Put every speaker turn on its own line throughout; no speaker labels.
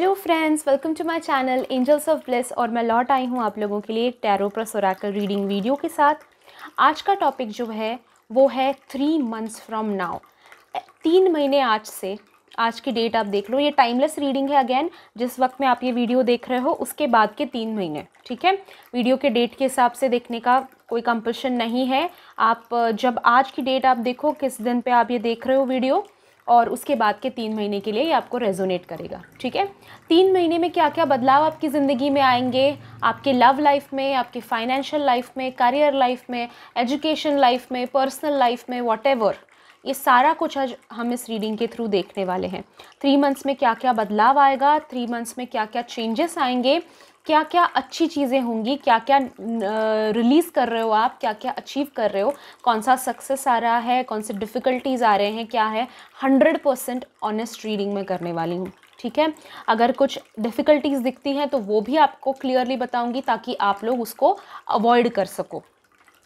Hello friends welcome to my channel angels of bless और मैं लौट आई हूँ आप लोगों के लिए एक टैरो प्लस रीडिंग वीडियो के साथ। आज का टॉपिक जो है, वो है थ्री मंथ्स फ्रॉम नाउ तीन महीने आज से, आज की डेट आप देख लो, ये टाइमलेस रीडिंग है अगेन जिस वक्त में आप ये वीडियो देख रहे हो, उसके बाद के तीन महीने, ठीक है? वीडियो के डेट के हिसाब से देखने का कोई कंपल्शन नहीं है। आप, जब आज की डेट आप देखो, किस दिन पे आप ये देख रहे हो वीडियो और उसके बाद के तीन महीने के लिए ये आपको रेजोनेट करेगा, ठीक है? तीन महीने में क्या क्या बदलाव आपकी ज़िंदगी में आएँगे? आपके लव लाइफ में, आपके फाइनेंशियल लाइफ में करियर लाइफ में एजुकेशन लाइफ में पर्सनल लाइफ में वॉट ये सारा कुछ आज हम इस रीडिंग के थ्रू देखने वाले हैं। थ्री मंथ्स में क्या क्या बदलाव आएगा? थ्री मंथ्स में क्या क्या चेंजेस आएँगे? क्या क्या अच्छी चीज़ें होंगी? क्या क्या रिलीज़ कर रहे हो आप? क्या क्या अचीव कर रहे हो? कौन सा सक्सेस आ रहा है? कौन से डिफ़िकल्टीज़ आ रहे हैं? क्या है? हंड्रेड परसेंट ऑनेस्ट रीडिंग में करने वाली हूँ ठीक है? अगर कुछ डिफ़िकल्टीज़ दिखती हैं तो वो भी आपको क्लियरली बताऊँगी ताकि आप लोग उसको अवॉइड कर सको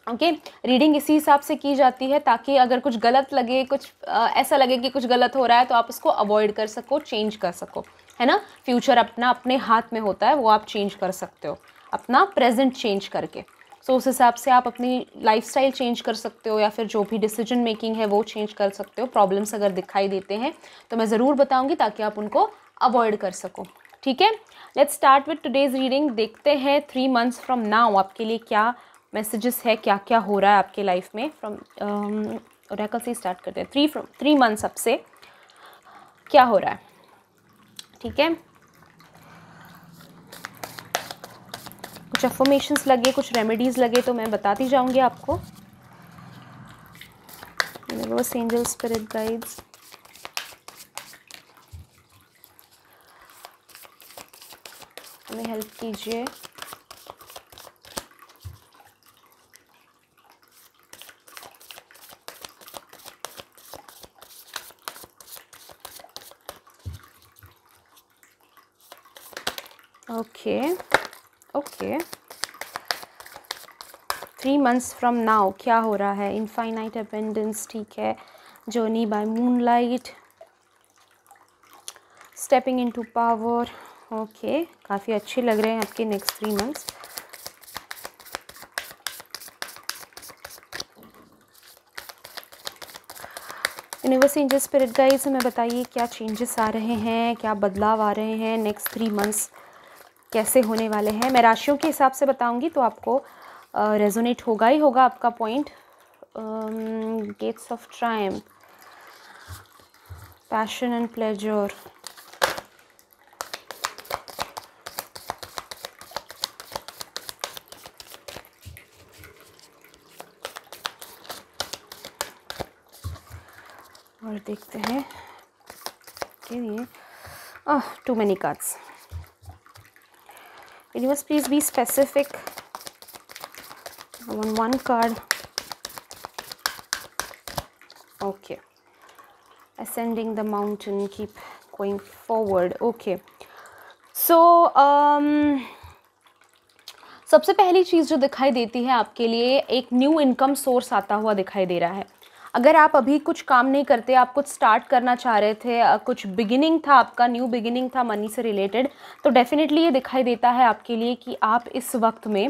ओके okay? रीडिंग इसी हिसाब से की जाती है ताकि अगर कुछ गलत लगे कुछ आ, ऐसा लगे कि कुछ गलत हो रहा है तो आप उसको अवॉइड कर सको चेंज कर सको। है ना? फ्यूचर अपना अपने हाथ में होता है वो आप चेंज कर सकते हो। अपना प्रेजेंट चेंज करके। सो so, उस हिसाब से आप अपनी लाइफस्टाइल चेंज कर सकते हो या फिर जो भी डिसीज़न मेकिंग है वो चेंज कर सकते हो। प्रॉब्लम्स अगर दिखाई देते हैं तो मैं ज़रूर बताऊँगी ताकि आप उनको अवॉइड कर सको। ठीक है? Let's start with today's reading देखते हैं थ्री मंथ्स फ्रॉम नाउ आपके लिए क्या मैसेजेस है क्या क्या हो रहा है आपके लाइफ में? फ्रॉम ओरेकल से स्टार्ट करते हैं। थ्री फ्रॉम थ्री मंथ्स अब से क्या हो रहा है? ठीक है? कुछ अफॉर्मेशन लगे, कुछ रेमेडीज़ लगे तो मैं बताती जाऊँगी आपको। यूनिवर्स एंजल स्पिरिट गाइड्स हमें हेल्प कीजिए। Okay okay three months from now क्या हो रहा है? इनफाइनाइट अपेंडेंस ठीक है? Journey by moonlight stepping into power okay काफ़ी अच्छे लग रहे हैं आपके next three months universe angel spirit guys हमें बताइए क्या चेंजेस आ रहे हैं, क्या बदलाव आ रहे हैं नेक्स्ट थ्री मंथ्स कैसे होने वाले हैं। मैं राशियों के हिसाब से बताऊँगी तो आपको रेजोनेट होगा ही होगा आपका point gates of triumph passion and pleasure और देखते हैं too many cards Universe, please be specific. I want one card. Okay. Ascending the mountain, keep going forward. Okay. So, um, सबसे पहली चीज़ जो दिखाई देती है आपके लिए एक न्यू इनकम सोर्स आता हुआ दिखाई दे रहा है अगर आप अभी कुछ काम नहीं करते आप कुछ स्टार्ट करना चाह रहे थे कुछ बिगिनिंग था आपका न्यू बिगिनिंग था मनी से रिलेटेड तो डेफिनेटली ये दिखाई देता है आपके लिए कि आप इस वक्त में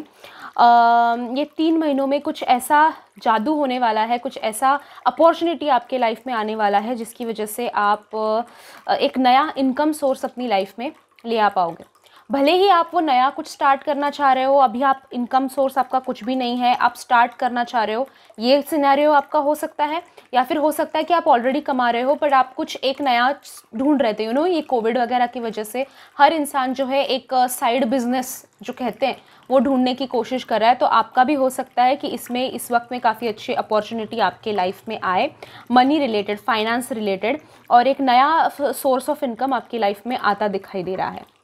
आ, ये तीन महीनों में कुछ ऐसा जादू होने वाला है कुछ ऐसा अपॉर्चुनिटी आपके लाइफ में आने वाला है जिसकी वजह से आप एक नया इनकम सोर्स अपनी लाइफ में ले आ पाओगे। भले ही आप वो नया कुछ स्टार्ट करना चाह रहे हो, अभी आप इनकम सोर्स आपका कुछ भी नहीं है, आप स्टार्ट करना चाह रहे हो, ये सिनेरियो आपका हो सकता है, या फिर हो सकता है कि आप ऑलरेडी कमा रहे हो पर आप कुछ एक नया ढूंढ रहे थे यू नो ये कोविड वगैरह की वजह से हर इंसान जो है एक साइड बिज़नेस जो कहते हैं, वो ढूँढने की कोशिश कर रहा है। तो आपका भी हो सकता है कि इसमें, इस वक्त में काफ़ी अच्छी अपॉर्चुनिटी आपके लाइफ में आए मनी रिलेटेड फाइनेंस रिलेटेड और एक नया सोर्स ऑफ़ इनकम आपकी लाइफ में आता दिखाई दे रहा है।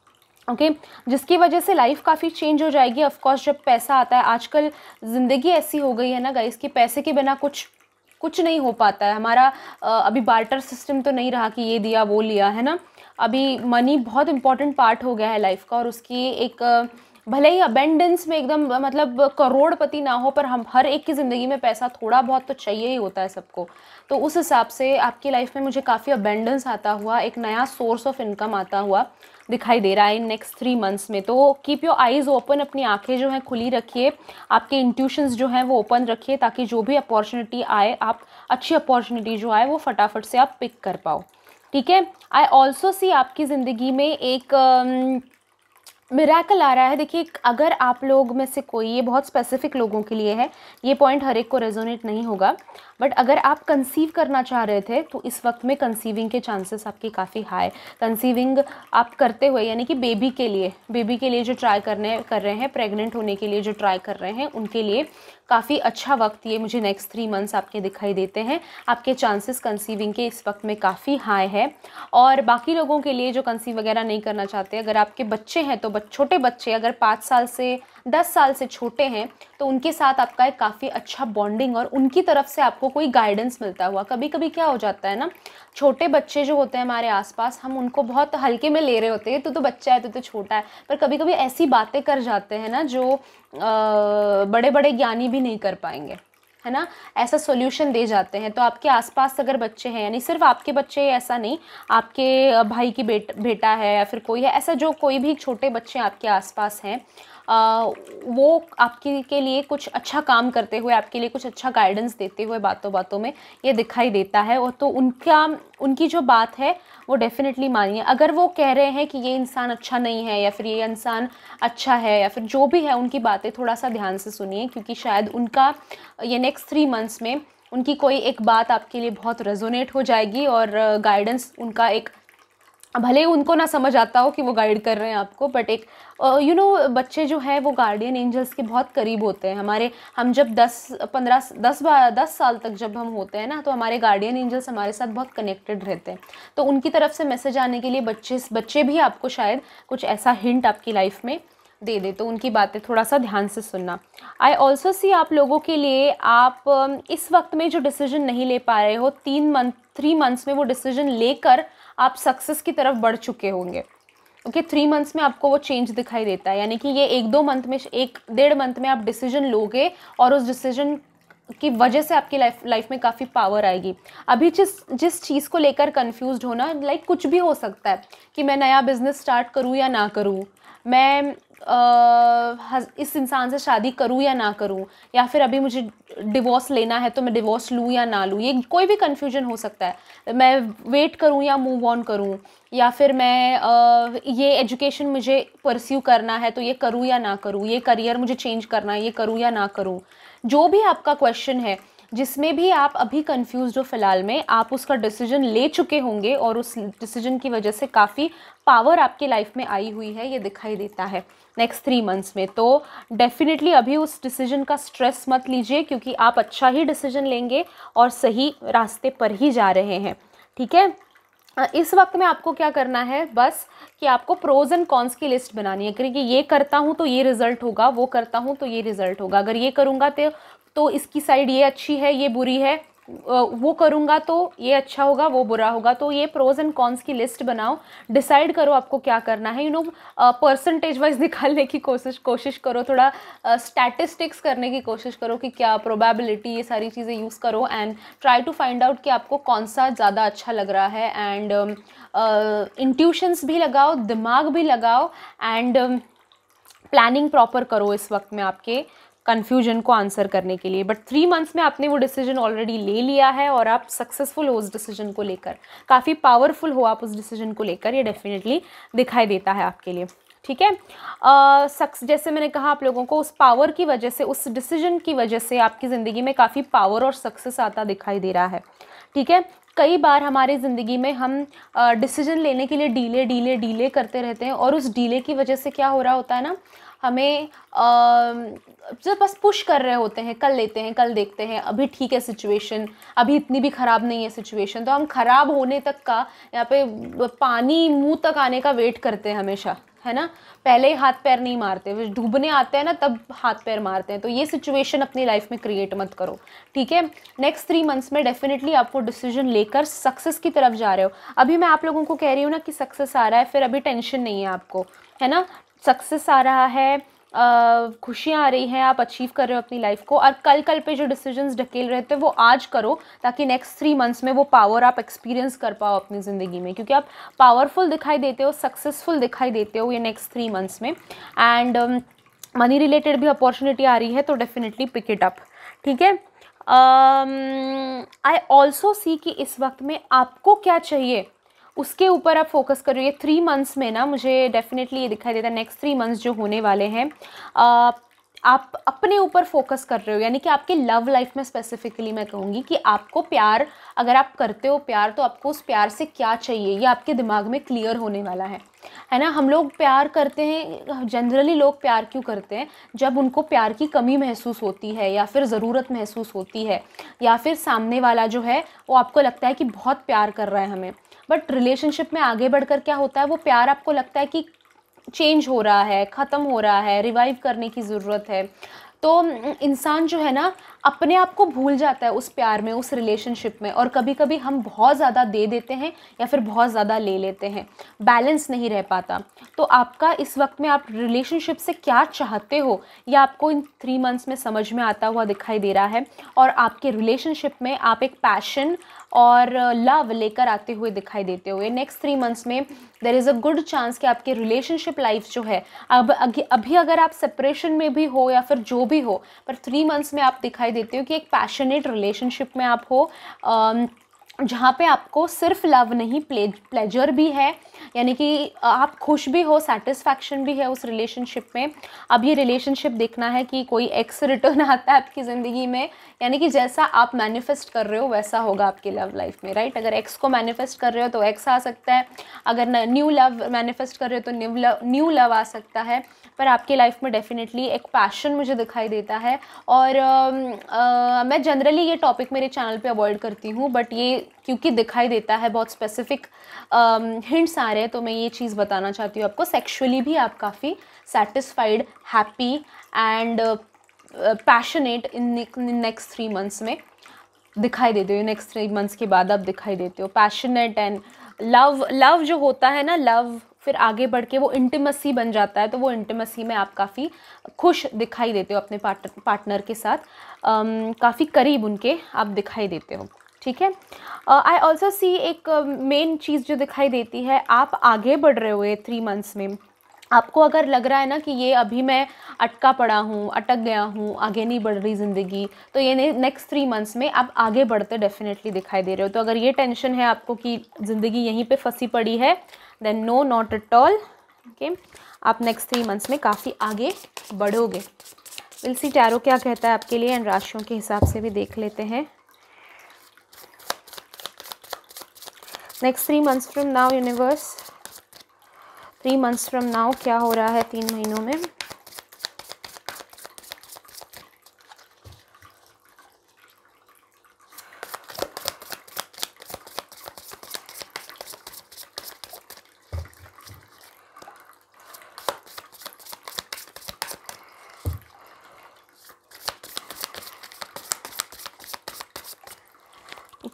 Okay okay? जिसकी वजह से लाइफ काफ़ी चेंज हो जाएगी। ऑफकोर्स जब पैसा आता है, आजकल ज़िंदगी ऐसी हो गई है ना गाइस कि पैसे के बिना कुछ कुछ नहीं हो पाता है। हमारा अभी बार्टर सिस्टम तो नहीं रहा कि ये दिया, वो लिया, है ना? अभी मनी बहुत इंपॉर्टेंट पार्ट हो गया है लाइफ का और उसकी एक भले ही अबेंडेंस में एकदम मतलब करोड़पति ना हो, पर हम हर एक की ज़िंदगी में पैसा थोड़ा बहुत तो चाहिए ही होता है सबको। तो उस हिसाब से आपकी लाइफ में मुझे काफ़ी अबेंडेंस आता हुआ, एक नया सोर्स ऑफ़ इनकम आता हुआ। दिखाई दे रहा है इन नेक्स्ट थ्री मंथ्स में। तो कीप योर आइज़ ओपन अपनी आँखें जो हैं खुली रखिए। आपके इंट्यूशंस जो हैं वो ओपन रखिए ताकि जो भी अपॉर्चुनिटी आए, आप अच्छी अपॉर्चुनिटी जो आए वो फटाफट से आप पिक कर पाओ। ठीक है? आई ऑल्सो सी आपकी ज़िंदगी में एक मिराकल आ रहा है। देखिए अगर आप लोग में से कोई, ये बहुत स्पेसिफिक लोगों के लिए है, ये पॉइंट हर एक को रेजोनेट नहीं होगा। बट अगर आप कंसीव करना चाह रहे थे तो इस वक्त में कंसीविंग के चांसेस आपके काफ़ी हाई कंसीविंग आप करते हुए, यानी कि बेबी के लिए बेबी के लिए जो ट्राई करने, कर रहे हैं प्रेग्नेंट होने के लिए जो ट्राई कर रहे हैं, उनके लिए काफ़ी अच्छा वक्त ये मुझे नेक्स्ट थ्री मंथ्स आपके दिखाई देते हैं। आपके चांसेस कंसीविंग के इस वक्त में काफ़ी हाई है। और बाकी लोगों के लिए जो कंसीव वगैरह नहीं करना चाहते, अगर आपके बच्चे हैं तो छोटे बच्चे, अगर पाँच साल से दस साल से छोटे हैं तो उनके साथ आपका एक काफ़ी अच्छा बॉन्डिंग और उनकी तरफ़ से आपको कोई गाइडेंस मिलता हुआ। कभी कभी क्या हो जाता है ना, छोटे बच्चे जो होते हैं हमारे आसपास, हम उनको बहुत हल्के में ले रहे होते हैं तो तो बच्चा है तो तो छोटा है। पर कभी कभी ऐसी बातें कर जाते हैं ना, जो बड़े बड़े ज्ञानी भी नहीं कर पाएँगे, है ना? ऐसा सोल्यूशन दे जाते हैं। तो आपके आसपास अगर बच्चे हैं, यानी सिर्फ़ आपके बच्चे ऐसा नहीं, आपके भाई की बेट, बेटा है या फिर कोई है, ऐसा जो कोई भी छोटे बच्चे आपके आसपास हैं वो आपके के लिए कुछ अच्छा काम करते हुए, आपके लिए कुछ अच्छा गाइडेंस देते हुए बातों बातों में ये दिखाई देता है और तो उनका, उनकी जो बात है, वो डेफिनेटली मानिए। अगर वो कह रहे हैं कि ये इंसान अच्छा नहीं है या फिर ये इंसान अच्छा है या फिर जो भी है, उनकी बातें थोड़ा सा ध्यान से सुनिए, क्योंकि शायद उनका ये नेक्स्ट थ्री मंथ्स में उनकी कोई एक बात आपके लिए बहुत रेजोनेट हो जाएगी और गाइडेंस उनका एक भले उनको ना समझ आता हो कि वो गाइड कर रहे हैं आपको बट एक यू नो बच्चे जो है वो गार्डियन एंजल्स के बहुत करीब होते हैं। हमारे, हम जब दस, पंद्रह, दस दस साल तक जब हम होते हैं ना तो हमारे गार्डियन एंजल्स हमारे साथ बहुत कनेक्टेड रहते हैं। तो उनकी तरफ़ से मैसेज आने के लिए बच्चे बच्चे भी आपको शायद कुछ ऐसा हिंट आपकी लाइफ में दे दे। तो उनकी बातें थोड़ा सा ध्यान से सुनना। आई ऑल्सो सी आप लोगों के लिए आप इस वक्त में जो डिसीज़न नहीं ले पा रहे हो, तीन मंथ थ्री मंथ्स में वो डिसीज़न लेकर आप सक्सेस की तरफ़ बढ़ चुके होंगे। ओके थ्री मंथ्स में आपको वो चेंज दिखाई देता है। यानी कि ये एक दो मंथ में, एक डेढ़ मंथ में आप डिसीज़न लोगे और उस डिसीज़न की वजह से आपकी लाइफ लाइफ में काफ़ी पावर आएगी। अभी जिस जिस चीज़ को लेकर कंफ्यूज होना लाइक कुछ भी हो सकता है कि मैं नया बिज़नेस स्टार्ट करूँ या ना करूँ। मैं इस इंसान से शादी करूँ या ना करूँ या फिर अभी मुझे डिवोर्स लेना है तो मैं डिवोर्स लूँ या ना लूँ ये कोई भी कन्फ्यूज़न हो सकता है। मैं वेट करूँ या मूव ऑन करूँ या फिर मैं आ, ये एजुकेशन मुझे परस्यू करना है तो ये करूँ या ना करूँ ये करियर मुझे चेंज करना है ये करूँ या ना करूँ जो भी आपका क्वेश्चन है जिसमें भी आप अभी कंफ्यूज हो फ़िलहाल में आप उसका डिसीज़न ले चुके होंगे और उस डिसीज़न की वजह से काफ़ी पावर आपके लाइफ में आई हुई है ये दिखाई देता है। नेक्स्ट थ्री मंथ्स में। तो डेफिनेटली अभी उस डिसीज़न का स्ट्रेस मत लीजिए, क्योंकि आप अच्छा ही डिसीज़न लेंगे और सही रास्ते पर ही जा रहे हैं। ठीक है? इस वक्त में आपको क्या करना है? बस कि आपको प्रोज एंड कॉन्स की लिस्ट बनानी है। क्योंकि ये करता हूँ तो ये रिज़ल्ट होगा, वो करता हूँ तो ये रिज़ल्ट होगा। अगर ये करूँगा तो तो इसकी साइड ये अच्छी है, ये बुरी है। वो करूँगा तो ये अच्छा होगा वो बुरा होगा। तो ये प्रोज एंड कॉन्स की लिस्ट बनाओ। डिसाइड करो आपको क्या करना है। यू नो परसेंटेज वाइज निकालने की कोशिश कोशिश करो। थोड़ा स्टैटिस्टिक्स uh, करने की कोशिश करो कि क्या प्रोबेबिलिटी ये सारी चीज़ें यूज़ करो and try to find out कि आपको कौन सा ज़्यादा अच्छा लग रहा है। एंड इंट्यूशंस uh, भी लगाओ दिमाग भी लगाओ एंड प्लानिंग प्रॉपर करो इस वक्त में आपके। कन्फ्यूज़न को आंसर करने के लिए. बट थ्री मंथ्स में आपने वो डिसीज़न ऑलरेडी ले लिया है और आप सक्सेसफुल हो उस डिसीज़न को लेकर. काफ़ी पावरफुल हो आप उस डिसीज़न को लेकर. ये डेफिनेटली दिखाई देता है आपके लिए. ठीक है? सक्स जैसे मैंने कहा आप लोगों को उस पावर की वजह से, उस डिसीज़न की वजह से आपकी ज़िंदगी में काफ़ी पावर और सक्सेस आता दिखाई दे रहा है. ठीक है? कई बार हमारी ज़िंदगी में हम डिसीज़न लेने के लिए डीले डीले डीले करते रहते हैं और उस डीले की वजह से क्या हो रहा होता है ना, हमें जब बस पुश कर रहे होते हैं, कल लेते हैं, कल देखते हैं, अभी ठीक है सिचुएशन अभी इतनी भी ख़राब नहीं है सिचुएशन तो हम ख़राब होने तक का, यहाँ पे पानी मुँह तक आने का वेट करते हैं हमेशा। है ना? पहले ही हाथ पैर नहीं मारते डूबने आते हैं ना, तब हाथ पैर मारते हैं। तो ये सिचुएशन अपनी लाइफ में क्रिएट मत करो, ठीक है? नेक्स्ट थ्री मंथ्स में डेफिनेटली आपको डिसीज़न लेकर सक्सेस की तरफ़ जा रहे हो। अभी मैं आप लोगों को कह रही हूँ ना कि सक्सेस आ रहा है, फिर अभी टेंशन नहीं है आपको, है ना? सक्सेस आ रहा है खुशियाँ आ रही हैं, आप अचीव कर रहे हो अपनी लाइफ को और कल कल पे जो डिसीजंस ढकेल रहे थे, वो आज करो ताकि नेक्स्ट थ्री मंथ्स में वो पावर आप एक्सपीरियंस कर पाओ अपनी ज़िंदगी में। क्योंकि आप पावरफुल दिखाई देते हो सक्सेसफुल दिखाई देते हो ये नेक्स्ट थ्री मंथ्स में। एंड मनी रिलेटेड भी अपॉर्चुनिटी आ रही है तो डेफिनेटली पिक इट अप ठीक है? आई ऑल्सो सी कि इस वक्त में आपको क्या चाहिए? उसके ऊपर आप फोकस कर रहे हो ये थ्री मंथ्स में ना मुझे डेफिनेटली ये दिखाई देता है नेक्स्ट थ्री मंथ्स जो होने वाले हैं आप अपने ऊपर फोकस कर रहे हो, यानी कि आपके लव लाइफ में स्पेसिफिकली मैं कहूँगी कि आपको प्यार, अगर आप करते हो प्यार तो आपको उस प्यार से क्या चाहिए? ये आपके दिमाग में क्लियर होने वाला है। है ना? हम लोग प्यार करते हैं जनरली लोग प्यार क्यों करते हैं? जब उनको प्यार की कमी महसूस होती है या फिर ज़रूरत महसूस होती है, या फिर सामने वाला जो है, वो आपको लगता है कि बहुत प्यार कर रहा है हमें। बट रिलेशनशिप में आगे बढ़कर क्या होता है? वो प्यार आपको लगता है कि चेंज हो रहा है, ख़त्म हो रहा है रिवाइव करने की ज़रूरत है। तो इंसान जो है ना, अपने आप को भूल जाता है उस प्यार में, उस रिलेशनशिप में। और कभी कभी हम बहुत ज़्यादा दे देते हैं या फिर बहुत ज़्यादा ले लेते हैं। बैलेंस नहीं रह पाता। तो आपका इस वक्त में आप रिलेशनशिप से क्या चाहते हो? या आपको इन थ्री मंथ्स में समझ में आता हुआ दिखाई दे रहा है? और आपके रिलेशनशिप में आप एक पैशन और लव लेकर आते हुए दिखाई देते हुए नेक्स्ट थ्री मंथ्स में there is a good chance कि आपके रिलेशनशिप लाइफ जो है, अब अभी अगर आप सेपरेशन में भी हो या फिर जो भी हो, पर थ्री मंथ्स में आप दिखाई देते हो कि एक पैशनेट रिलेशनशिप में आप हो जहाँ पे आपको सिर्फ़ लव नहीं प्ले प्लेजर भी है यानी कि आप खुश भी हो सेटिस्फैक्शन भी है उस रिलेशनशिप में। अब ये रिलेशनशिप देखना है कि कोई एक्स रिटर्न आता है आपकी ज़िंदगी में यानी कि जैसा आप मैनिफेस्ट कर रहे हो वैसा होगा आपकी लव लाइफ में राइट अगर एक्स को मैनिफेस्ट कर रहे हो तो एक्स आ सकता है। अगर न्यू लव मैनिफेस्ट कर रहे हो तो न्यू लव न्यू लव आ सकता है। पर आपकी लाइफ में डेफिनेटली एक पैशन मुझे दिखाई देता है। और आ, आ, मैं जनरली ये टॉपिक मेरे चैनल पे अवॉइड करती हूँ बट ये क्योंकि दिखाई देता है, बहुत स्पेसिफिक हिंट्स आ रहे हैं तो मैं ये चीज़ बताना चाहती हूँ आपको। सेक्सुअली भी आप काफ़ी satisfied happy and passionate in next three months में दिखाई देते हो। नेक्स्ट थ्री मंथ्स के बाद आप दिखाई देते हो। पैशनेट एंड लव लव जो होता है ना लव फिर आगे बढ़ के वो इंटीमसी बन जाता है तो वो इंटीमसी में आप काफ़ी खुश दिखाई देते हो अपने पार्टनर पार्टनर के साथ। काफ़ी करीब उनके आप दिखाई देते हो। ठीक है? आई ऑल्सो सी एक मेन uh, चीज़ जो दिखाई देती है आप आगे बढ़ रहे हो ये थ्री मंथ्स में। आपको अगर लग रहा है ना कि ये अभी मैं अटका पड़ा हूँ अटक गया हूँ आगे नहीं बढ़ रही ज़िंदगी तो ये नेक्स्ट थ्री मंथ्स में आप आगे बढ़ते डेफिनेटली दिखाई दे रहे हो। तो अगर ये टेंशन है आपको कि ज़िंदगी यहीं पे फंसी पड़ी है then no not at all okay आप नेक्स्ट थ्री मंथ्स में काफ़ी आगे बढ़ोगे। विल सी टैरो क्या कहता है आपके लिए एंड राशियों के हिसाब से भी देख लेते हैं। Next three months from now universe three months from now क्या हो रहा है तीन महीनों में?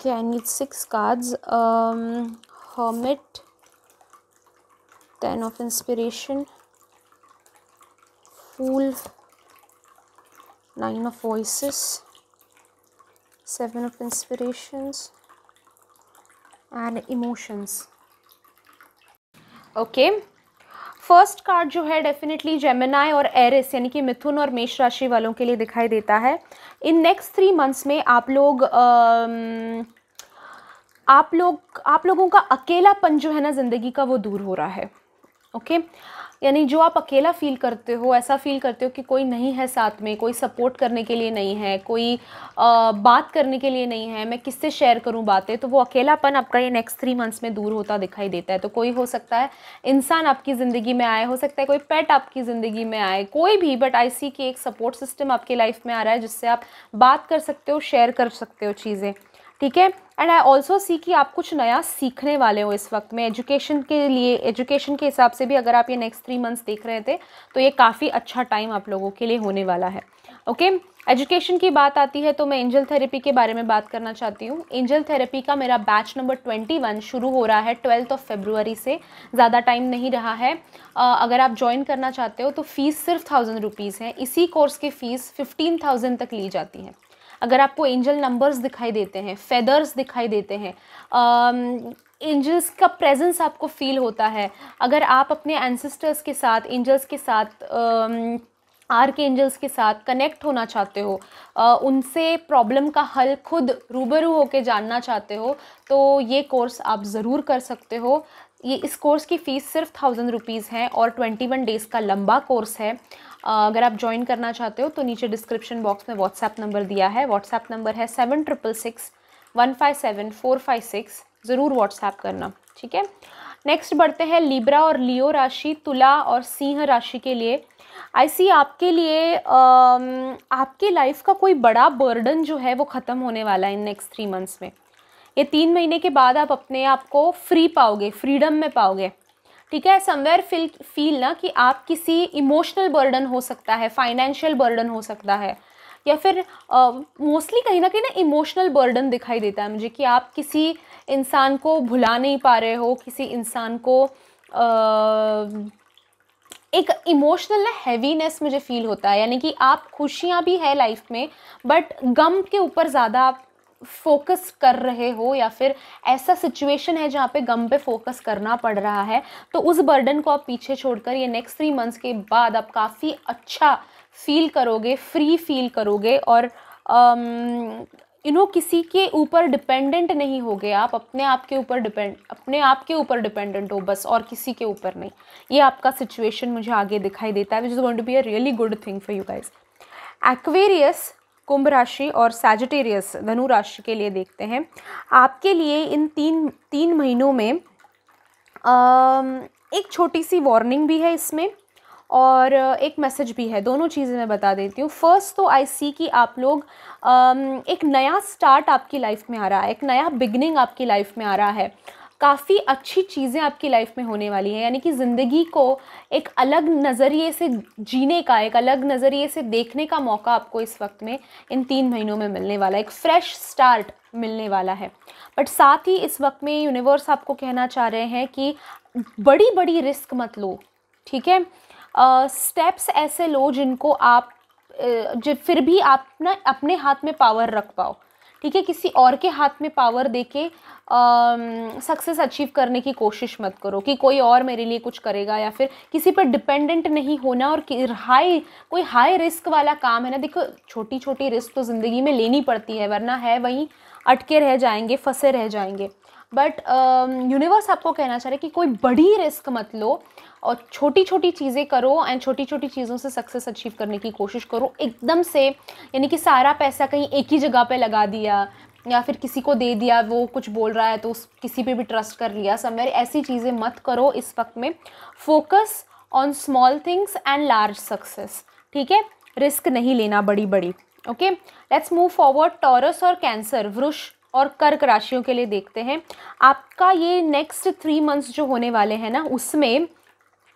Okay i need six cards um hermit ten of inspiration fool nine of voices seven of inspirations and emotions okay first card जो है definitely Gemini और एरिस यानी कि मिथुन और मेष राशि वालों के लिए दिखाई देता है इन नेक्स्ट थ्री मंथ्स में आप लोग आप लोग आप लोगों का अकेलापन जो है ना ज़िंदगी का वो दूर हो रहा है। ओके? यानी जो आप अकेला फील करते हो ऐसा फील करते हो कि कोई नहीं है साथ में कोई सपोर्ट करने के लिए नहीं है कोई आ, बात करने के लिए नहीं है मैं किससे शेयर करूँ बातें तो वो अकेलापन आपका ये नेक्स्ट थ्री मंथ्स में दूर होता दिखाई देता है। तो कोई हो सकता है इंसान आपकी ज़िंदगी में आए हो सकता है कोई पेट आपकी ज़िंदगी में आए कोई भी बट आई सी कि एक सपोर्ट सिस्टम आपकी लाइफ में आ रहा है जिससे आप बात कर सकते हो शेयर कर सकते हो चीज़ें। ठीक है? एंड आई ऑल्सो सी कि आप कुछ नया सीखने वाले हो इस वक्त में। एजुकेशन के लिए एजुकेशन के हिसाब से भी अगर आप ये नेक्स्ट थ्री मंथ्स देख रहे थे तो ये काफ़ी अच्छा टाइम आप लोगों के लिए होने वाला है। Okay okay? एजुकेशन की बात आती है तो मैं एंजल थेरेपी के बारे में बात करना चाहती हूँ। एंजल थेरेपी का मेरा बैच नंबर ट्वेंटी वन शुरू हो रहा है ट्वेल्थ ऑफ़ फेब्रुवरी से। ज़्यादा टाइम नहीं रहा है। अगर आप ज्वाइन करना चाहते हो तो फ़ीस सिर्फ़ थाउज़ेंड रुपीज़ है। इसी कोर्स की फ़ीस फिफ्टीन थाउज़ेंड तक ली जाती है। अगर आपको एंजल नंबर्स दिखाई देते हैं फेदर्स दिखाई देते हैं एंजल्स का प्रेजेंस आपको फील होता है। अगर आप अपने एंसेस्टर्स के साथ एंजल्स के साथ आर के एंजल्स के साथ कनेक्ट होना चाहते हो आ, उनसे प्रॉब्लम का हल खुद रूबरू होके जानना चाहते हो तो ये कोर्स आप ज़रूर कर सकते हो। ये इस कोर्स की फ़ीस सिर्फ़ थाउज़ेंड रुपीज़ है और ट्वेंटी वन डेज़ का लंबा कोर्स है। अगर आप ज्वाइन करना चाहते हो तो नीचे डिस्क्रिप्शन बॉक्स में व्हाट्सएप नंबर दिया है। व्हाट्सएप नंबर है seven triple six one five seven four five six ज़रूर व्हाट्सएप करना, ठीक है? नेक्स्ट बढ़ते हैं लिब्रा और लियो राशि, तुला और सिंह राशि के लिए। आई सी आपके लिए आपके लाइफ का कोई बड़ा बर्डन जो है, वो ख़त्म होने वाला है इन नेक्स्ट थ्री मंथ्स में। ये तीन महीने के बाद आप अपने आप को फ्री पाओगे फ्रीडम में पाओगे। ठीक है? समवेयर फील फील ना कि आप किसी इमोशनल बर्डन हो सकता है फाइनेंशियल बर्डन हो सकता है या फिर मोस्टली कहीं ना कहीं ना इमोशनल बर्डन दिखाई देता है मुझे कि आप किसी इंसान को भुला नहीं पा रहे हो किसी इंसान को uh, एक इमोशनल हैवीनेस मुझे फील होता है यानी कि आप खुशियाँ भी है लाइफ में बट गम के ऊपर ज़्यादा आप फोकस कर रहे हो या फिर ऐसा सिचुएशन है जहाँ पे गम पे फोकस करना पड़ रहा है तो उस बर्डन को आप पीछे छोड़कर ये नेक्स्ट थ्री मंथ्स के बाद आप काफ़ी अच्छा फील करोगे फ्री फील करोगे और यू नो किसी के ऊपर डिपेंडेंट नहीं हो गए आप, अपने आप के ऊपर डिपेंड अपने आप के ऊपर डिपेंडेंट हो बस और किसी के ऊपर नहीं। ये आपका सिचुएशन मुझे आगे दिखाई देता है which is going to be a really good thing for you guys Aquarius कुंभ राशि और सैजिटेरियस धनु राशि के लिए देखते हैं। आपके लिए इन तीन तीन महीनों में एक छोटी सी वार्निंग भी है इसमें और एक मैसेज भी है। दोनों चीज़ें मैं बता देती हूँ। फ़र्स्ट तो आई सी कि आप लोग एक नया स्टार्ट आपकी लाइफ में आ रहा है, एक नया बिगनिंग आपकी लाइफ में आ रहा है। काफ़ी अच्छी चीज़ें आपकी लाइफ में होने वाली हैं। यानी कि ज़िंदगी को एक अलग नज़रिए से जीने का, एक अलग नज़रिए से देखने का मौका आपको इस वक्त में, इन तीन महीनों में मिलने वाला है। एक फ्रेश स्टार्ट मिलने वाला है। बट साथ ही इस वक्त में यूनिवर्स आपको कहना चाह रहे हैं कि बड़ी बड़ी रिस्क मत लो, ठीक है? स्टेप्स ऐसे लो जिनको आप जो फिर भी आप ना अपने हाथ में पावर रख पाओ। ठीक है किसी और के हाथ में पावर दे के सक्सेस अचीव करने की कोशिश मत करो कि कोई और मेरे लिए कुछ करेगा या फिर किसी पर डिपेंडेंट नहीं होना और हाई कोई हाई रिस्क वाला काम है ना। देखो छोटी छोटी रिस्क तो ज़िंदगी में लेनी पड़ती है वरना है वहीं अटके रह जाएँगे फंसे रह जाएँगे। बट यूनिवर्स um, आपको कहना चाह रहे कि कोई बड़ी रिस्क मत लो और छोटी छोटी चीज़ें करो एंड छोटी छोटी चीज़ों से सक्सेस अचीव करने की कोशिश करो। एकदम से, यानी कि सारा पैसा कहीं एक ही जगह पे लगा दिया या फिर किसी को दे दिया, वो कुछ बोल रहा है तो उस, किसी पे भी ट्रस्ट कर लिया समवेयर ऐसी चीज़ें मत करो इस वक्त में। Focus on small things and large success ठीक है? रिस्क नहीं लेना बड़ी बड़ी okay let's move forward Taurus और कैंसर वृक्ष और कर्क राशियों के लिए देखते हैं। आपका ये नेक्स्ट थ्री मंथ्स जो होने वाले हैं ना, उसमें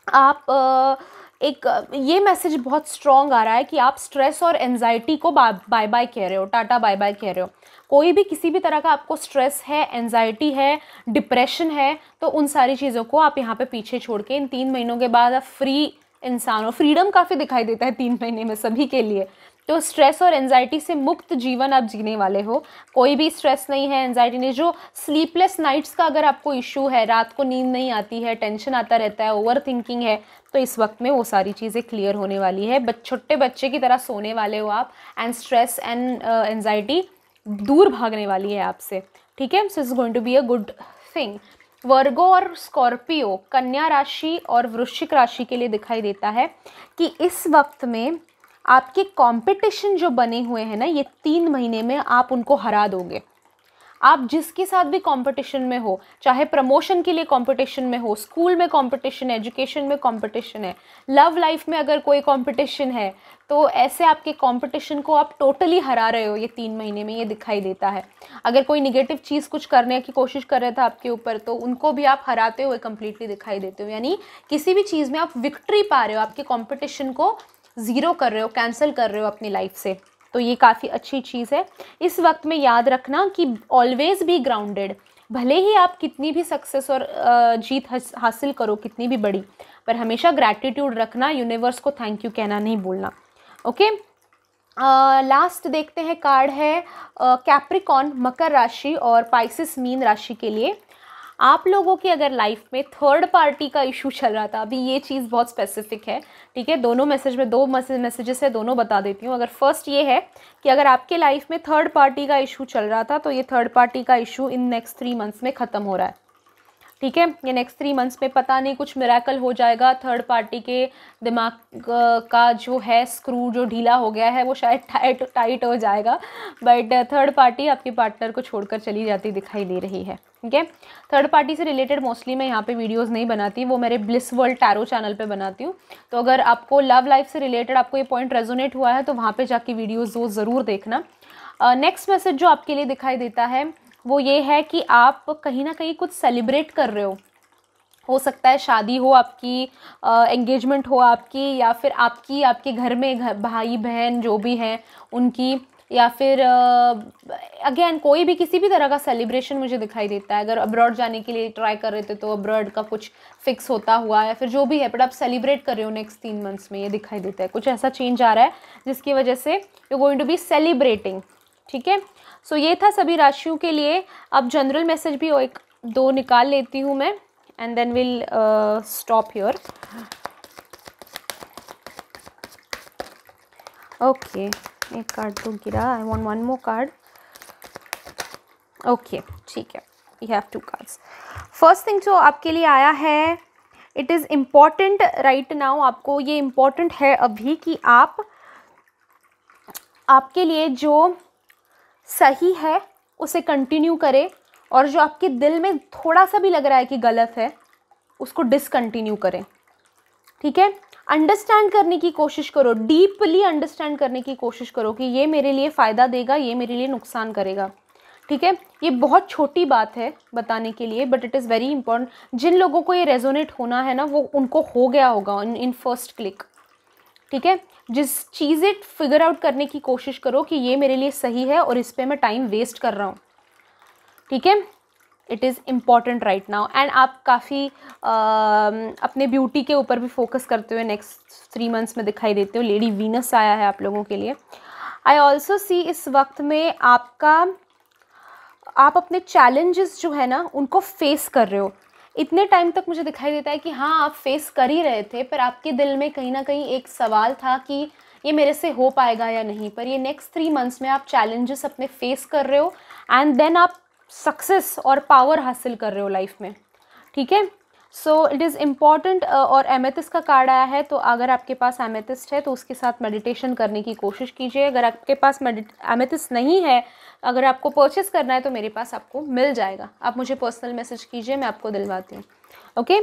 आप एक, ये मैसेज बहुत स्ट्रॉन्ग आ रहा है कि आप स्ट्रेस और एनजाइटी को बाय बाय कह रहे हो, टाटा बाय बाय कह रहे हो। कोई भी किसी भी तरह का आपको स्ट्रेस है एनजाइटी है डिप्रेशन है तो उन सारी चीज़ों को आप यहाँ पे पीछे छोड़ के इन तीन महीनों के बाद आप फ्री इंसान हो। फ्रीडम काफ़ी दिखाई देता है तीन महीने में सभी के लिए। तो स्ट्रेस और एनजाइटी से मुक्त जीवन आप जीने वाले हो। कोई भी स्ट्रेस नहीं है एनजाइटी नहीं। जो स्लीपलेस नाइट्स का अगर आपको इशू है, रात को नींद नहीं आती है टेंशन आता रहता है ओवर थिंकिंग है तो इस वक्त में वो सारी चीज़ें क्लियर होने वाली है। छोटे बच्चे की तरह सोने वाले हो आप एंड स्ट्रेस एंड एनजाइटी दूर भागने वाली है आपसे। ठीक है? So is going to be a good thing Virgo और स्कॉर्पियो कन्या राशि और वृश्चिक राशि के लिए दिखाई देता है कि इस वक्त में आपके कंपटीशन जो बने हुए हैं ना, ये तीन महीने में आप उनको हरा दोगे। आप जिसके साथ भी कंपटीशन में हो, चाहे प्रमोशन के लिए कंपटीशन में हो स्कूल में कंपटीशन है एजुकेशन में कंपटीशन है लव लाइफ में अगर कोई कंपटीशन है तो ऐसे आपके कंपटीशन को आप टोटली हरा रहे हो, ये तीन महीने में ये दिखाई देता है। अगर कोई निगेटिव चीज़ कुछ करने की कोशिश कर रहा था आपके ऊपर तो उनको भी आप हराते हुए कम्प्लीटली दिखाई देते हो। यानी किसी भी चीज़ में आप विक्ट्री पा रहे हो, आपके कॉम्पिटिशन को ज़ीरो कर रहे हो कैंसिल कर रहे हो अपनी लाइफ से। तो ये काफ़ी अच्छी चीज़ है। इस वक्त में याद रखना कि ऑलवेज़ बी ग्राउंडेड भले ही आप कितनी भी सक्सेस और जीत हासिल करो, कितनी भी बड़ी, पर हमेशा ग्रैटिट्यूड रखना यूनिवर्स को थैंक यू कहना, नहीं भूलना। ओके लास्ट देखते हैं कार्ड है कैप्रिकॉन मकर राशि और पाइसिस मीन राशि के लिए। आप लोगों की अगर लाइफ में थर्ड पार्टी का इशू चल रहा था, अभी ये चीज़ बहुत स्पेसिफिक है, ठीक है? दोनों मैसेज में, दो मैसेज मैसेजेस है, दोनों बता देती हूँ। अगर फ़र्स्ट ये है कि अगर आपके लाइफ में थर्ड पार्टी का इशू चल रहा था तो ये थर्ड पार्टी का issue in next three months में ख़त्म हो रहा है। ठीक है ये नेक्स्ट थ्री मंथ्स में पता नहीं कुछ मेराकल हो जाएगा। थर्ड पार्टी के दिमाग का जो है स्क्रू जो ढीला हो गया है वो शायद टाइट टाइट हो जाएगा। बट थर्ड पार्टी आपके पार्टनर को छोड़कर चली जाती दिखाई दे रही है। ठीक है? थर्ड पार्टी से रिलेटेड मोस्टली मैं यहाँ पे वीडियोस नहीं बनाती वो मेरे ब्लिस वर्ल्ड टैरो चैनल पे बनाती हूँ। तो अगर आपको लव लाइफ से रिलेटेड आपको ये पॉइंट रेजोनेट हुआ है तो वहाँ पे जाके वीडियोस वो ज़रूर देखना। नेक्स्ट uh, मैसेज जो आपके लिए दिखाई देता है वो ये है कि आप कहीं ना कहीं कुछ सेलिब्रेट कर रहे हो। हो सकता है शादी हो आपकी एंगेजमेंट हो आपकी, या फिर आपकी, आपके घर में घर भाई, बहन जो भी हैं उनकी, या फिर अगेन कोई भी किसी भी तरह का सेलिब्रेशन मुझे दिखाई देता है। अगर अब्रॉड जाने के लिए ट्राई कर रहे थे तो अब्रॉड का कुछ फिक्स होता हुआ या फिर जो भी है बट आप सेलिब्रेट कर रहे हो नेक्स्ट तीन मंथ्स में, ये दिखाई देता है। कुछ ऐसा चेंज आ रहा है जिसकी वजह से you going to be celebrating ठीक है? सो ये था सभी राशियों के लिए। अब जनरल मैसेज भी एक, दो निकाल लेती हूँ मैं and then will stop your okay एक कार्ड तो गिरा। I want one more card okay ठीक है। You have two cards first thing जो आपके लिए आया है it is important right now आपको, ये इंपॉर्टेंट है अभी कि आप, आपके लिए जो सही है, उसे कंटिन्यू करें और जो आपके दिल में थोड़ा सा भी लग रहा है कि गलत है, उसको डिसकंटिन्यू करें। ठीक है? अंडरस्टैंड करने की कोशिश करो डीपली अंडरस्टैंड करने की कोशिश करो कि ये मेरे लिए फ़ायदा देगा, ये मेरे लिए नुकसान करेगा। ठीक है? ये बहुत छोटी बात है बताने के लिए but it is very important जिन लोगों को ये रेजोनेट होना है ना, वो उनको हो गया होगा इन फ़र्स्ट क्लिक ठीक है? जिस चीज़ें फिगर आउट करने की कोशिश करो कि ये मेरे लिए सही है और इस पर मैं टाइम वेस्ट कर रहा हूँ। ठीक है? It is important right now and आप काफ़ी अपने ब्यूटी के ऊपर भी फोकस करते हुए नेक्स्ट थ्री मंथ्स में दिखाई देते हो। लेडी वीनस आया है आप लोगों के लिए। आई ऑल्सो सी इस वक्त में आपका, आप अपने चैलेंजेस जो है ना, उनको फेस कर रहे हो। इतने टाइम तक मुझे दिखाई देता है कि हाँ आप फेस कर ही रहे थे, पर आपके दिल में कहीं ना कहीं एक सवाल था कि ये मेरे से हो पाएगा या नहीं। पर ये नेक्स्ट थ्री मंथ्स में आप चैलेंजेस अपने फेस कर रहे हो एंड देन आप सक्सेस और पावर हासिल कर रहे हो लाइफ में। ठीक है? सो इट इज़ इंपॉर्टेंट और एमेथिस का कार्ड आया है तो अगर आपके पास एमेथिस्ट है तो उसके साथ मेडिटेशन करने की कोशिश कीजिए। अगर आपके पास एमेथिस्ट नहीं है, अगर आपको परचेस करना है तो मेरे पास आपको मिल जाएगा। आप मुझे पर्सनल मैसेज कीजिए, मैं आपको दिलवाती हूँ। Okay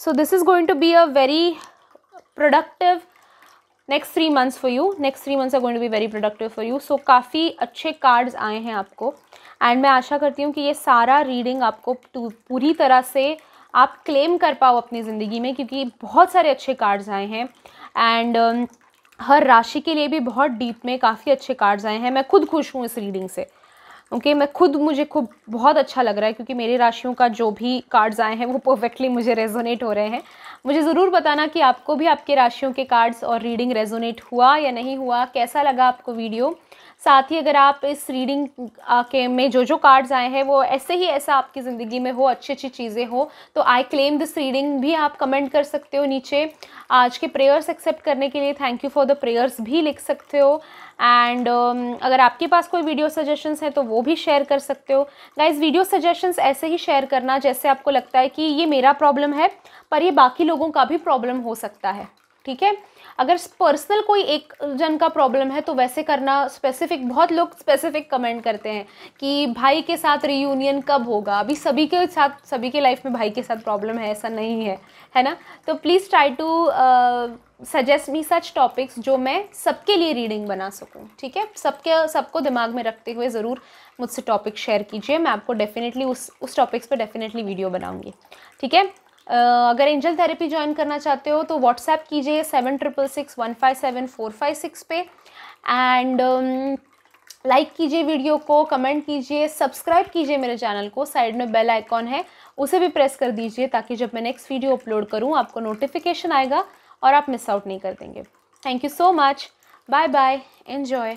so this is going to be a very productive next three months for you next three months are going to be very productive for you so काफ़ी अच्छे कार्ड्स आए हैं आपको। एंड मैं आशा करती हूँ कि ये सारा रीडिंग आपको पूरी तरह से आप क्लेम कर पाओ अपनी ज़िंदगी में क्योंकि बहुत सारे अच्छे कार्ड्स आए हैं। एंड um, हर राशि के लिए भी बहुत डीप में काफ़ी अच्छे कार्ड्स आए हैं। मैं खुद खुश हूँ इस रीडिंग से। ओके okay, मैं खुद मुझे खूब बहुत अच्छा लग रहा है क्योंकि मेरी राशियों का जो भी कार्ड्स आए हैं वो परफेक्टली मुझे रेजोनेट हो रहे हैं। मुझे ज़रूर बताना कि आपको भी आपके राशियों के कार्ड्स और रीडिंग रेजोनेट हुआ या नहीं हुआ कैसा लगा आपको वीडियो साथ ही अगर आप इस रीडिंग के में जो जो कार्ड्स आए हैं वो ऐसे ही ऐसा आपकी ज़िंदगी में हो अच्छी अच्छी चीज़ें हो तो आई क्लेम दिस रीडिंग भी आप कमेंट कर सकते हो नीचे। आज के प्रेयर्स एक्सेप्ट करने के लिए thank you for the prayers भी लिख सकते हो। एंड um, अगर आपके पास कोई वीडियो सजेशंस हैं तो वो भी शेयर कर सकते हो। गाइज़ वीडियो सजेशंस ऐसे ही शेयर करना जैसे आपको लगता है कि ये मेरा प्रॉब्लम है पर ये बाकी लोगों का भी प्रॉब्लम हो सकता है। ठीक है? अगर पर्सनल कोई एक जन का प्रॉब्लम है तो वैसे करना स्पेसिफिक बहुत लोग स्पेसिफिक कमेंट करते हैं कि भाई के साथ रीयूनियन कब होगा? अभी सभी के साथ, सभी के लाइफ में भाई के साथ प्रॉब्लम है, ऐसा नहीं है है ना? तो please try to suggest me such topics जो मैं सबके लिए रीडिंग बना सकूँ, ठीक है? सबके, सबको दिमाग में रखते हुए ज़रूर मुझसे टॉपिक शेयर कीजिए। मैं आपको डेफिनेटली उस उस टॉपिक्स पे डेफिनेटली वीडियो बनाऊँगी, ठीक है? अगर एंजल थेरेपी ज्वाइन करना चाहते हो तो व्हाट्सएप कीजिए seven triple six one five seven four five six पे। एंड लाइक कीजिए वीडियो को कमेंट कीजिए सब्सक्राइब कीजिए मेरे चैनल को, साइड में बेल आइकॉन है, उसे भी प्रेस कर दीजिए ताकि जब मैं नेक्स्ट वीडियो अपलोड करूँ, आपको नोटिफिकेशन आएगा और आप मिस आउट नहीं कर देंगे। Thank you so much bye bye enjoy